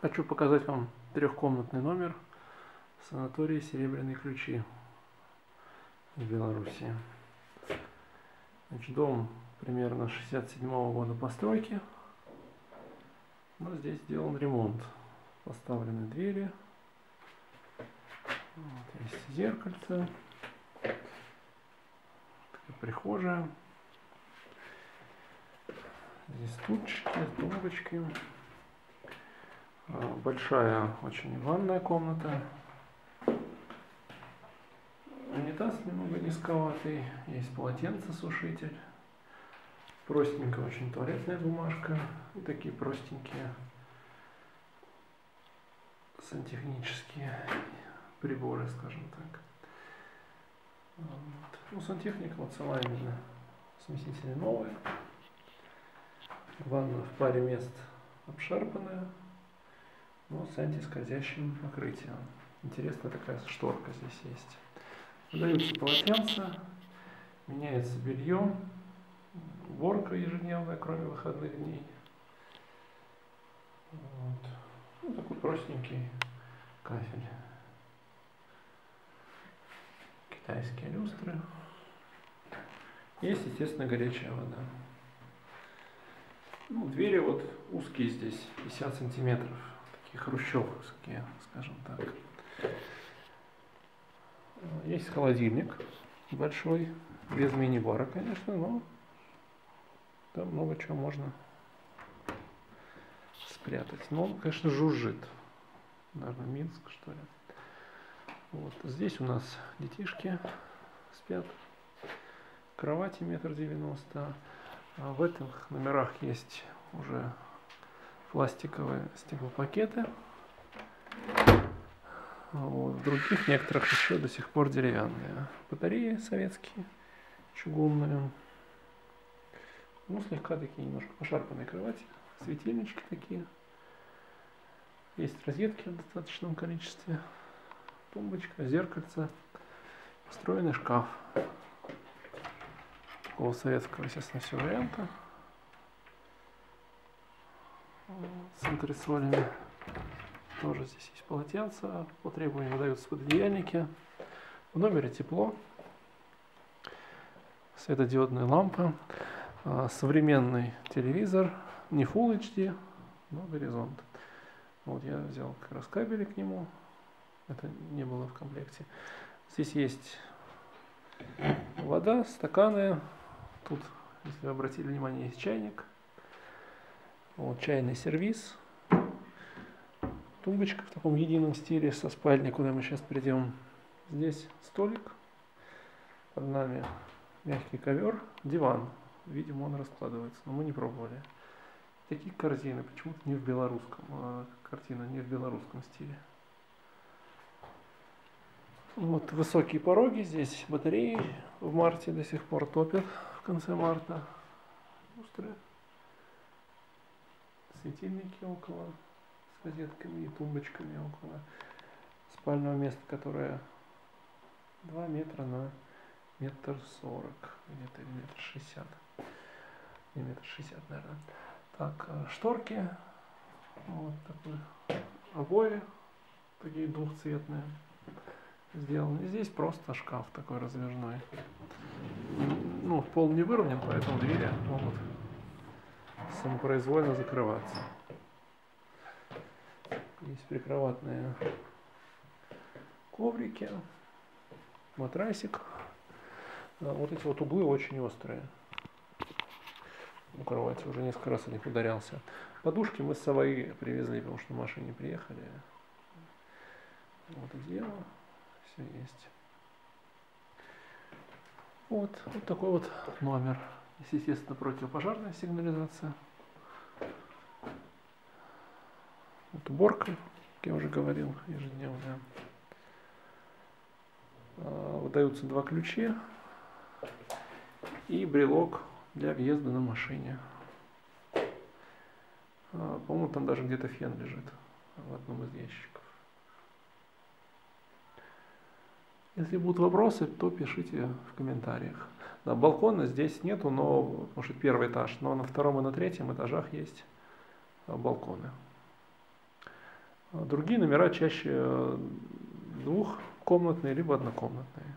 Хочу показать вам трехкомнатный номер санатория «Серебряные ключи» в Беларуси. Значит, дом примерно 67 -го года постройки. Но здесь сделан ремонт. Поставлены двери. Вот, есть зеркальце. Прихожая. Здесь тучки, тумбочки. А, большая очень ванная комната. Унитаз немного низковатый. Есть полотенце-сушитель. Простенькая очень туалетная бумажка. И такие простенькие сантехнические приборы, скажем так. Вот. Ну, сантехника вот сама именно смесители новые. Ванна в паре мест обшарпанная, но с антискользящим покрытием. Интересная такая шторка здесь есть. Выдаются полотенца, меняется белье, уборка ежедневная, кроме выходных дней. Вот. Ну, такой простенький кафель. Китайские люстры. Есть, естественно, горячая вода. Ну, двери вот узкие здесь, 50 сантиметров, хрущевские, скажем так. Есть холодильник большой, без мини-бара, конечно, но там много чего можно спрятать. Но он, конечно, жужжит. Наверное, Минск, что ли. Вот. Здесь у нас детишки спят. Кровати метр девяносто. А в этих номерах есть уже пластиковые стеклопакеты. Вот. В других некоторых еще до сих пор деревянные. Батареи советские, чугунные. Ну, слегка такие немножко пошарпанные кровати. Светильнички такие. Есть розетки в достаточном количестве. Тумбочка, зеркальце. Встроенный шкаф такого советского, естественно, все варианта. С антресолями. Тоже здесь есть полотенца. По требованию выдаются пододеяльники. В номере тепло. Светодиодная лампа. А, современный телевизор. Не Full HD, но горизонт. Вот я взял как раз кабели к нему. Это не было в комплекте. Здесь есть вода, стаканы, Тут, если вы обратили внимание, есть чайник. Вот чайный сервис. Тумбочка в таком едином стиле со спальней, куда мы сейчас придем. Здесь столик. Под нами мягкий ковер, диван. Видимо, он раскладывается, но мы не пробовали. Такие корзины, почему-то не в белорусском, а картина не в белорусском стиле. Вот высокие пороги, здесь батареи в марте до сих пор топят конце марта. Люстры. Светильники около с розетками и тумбочками около спального места, которое 2 метра на метр сорок, где-то или метр шестьдесят. Не метр шестьдесят, наверное. Так, э, шторки. Вот такой обои, такие двухцветные сделаны. Здесь просто шкаф такой раздвижной ну, пол не выровнен, поэтому двери могут самопроизвольно закрываться. Есть прикроватные коврики, матрасик. Вот эти вот углы очень острые. У кровати уже несколько раз от них ударялся. Подушки мы с собой привезли, потому что на машине приехали. Вот одеяло, все есть. Вот, вот такой вот номер. Здесь, естественно, противопожарная сигнализация. Вот уборка, как я уже говорил, ежедневная. А, выдаются два ключи и брелок для въезда на машине. А, по-моему, там даже где-то фен лежит в одном из ящиков. Если будут вопросы, то пишите в комментариях. Да, балкона здесь нету, но, потому что первый этаж, но на втором и на третьем этажах есть а, балконы. Другие номера чаще двухкомнатные, либо однокомнатные.